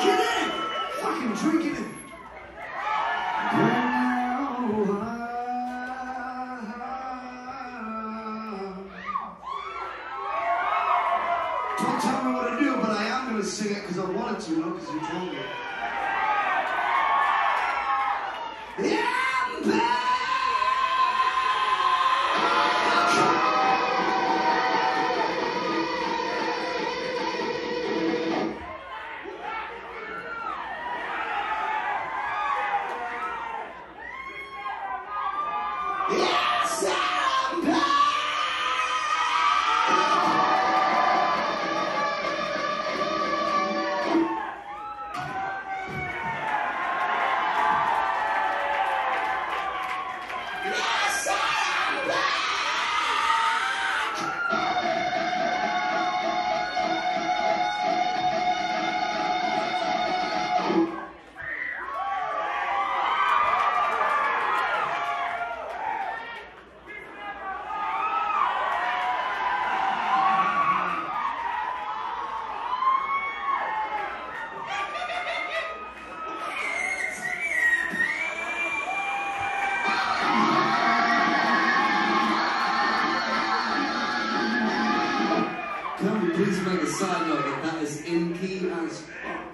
Don't tell me what to do, but I am going to sing it because I wanted to, not because you told me. Yes, Can we please make a side note that that is in key as fuck?